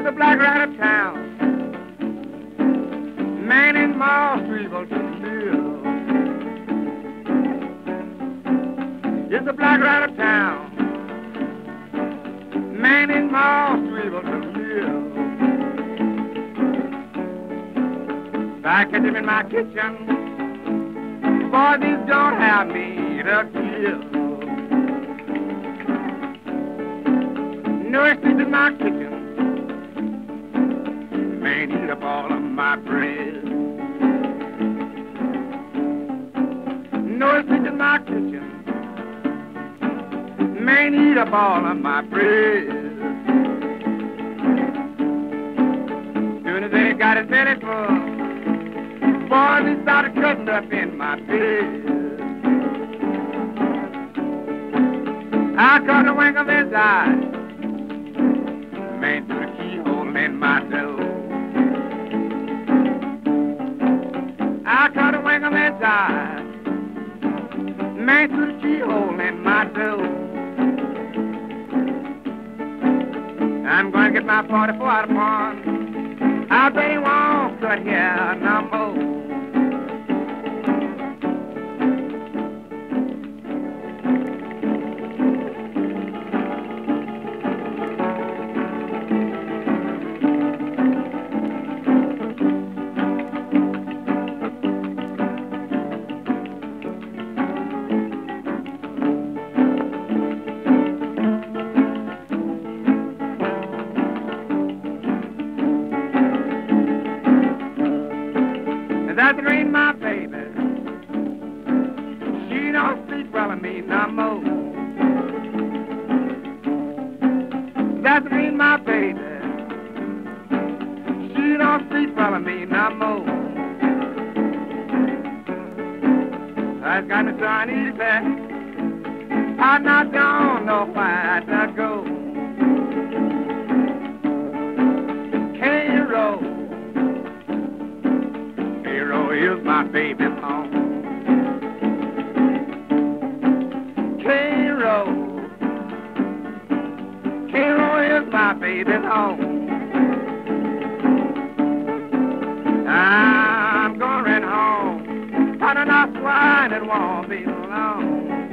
It's a black rat of town. Man in Mall Street will live. It's a black rat of town. Man in Street will live. If I catch him in my kitchen, boy, these don't have me to kill. No, it's in my kitchen. Man, eat up all of my bread. No, it's in my kitchen. Man, eat up all of my bread. Soon as they got belly full, boy, he started cutting up in my bed. I caught the wink of his eye, man, through the keyhole in my door. The keyhole in my door. I'm going to get my 44 out of pawn. I bet he won't cut here no more. Ain't my baby. She don't sleep well with me no more. Ain't my baby. She don't sleep well with me no more. I've got me so uneasy. I not don't know where to go. My baby home. Cairo. Cairo is my baby home. I'm going home. But wine, it won't be long.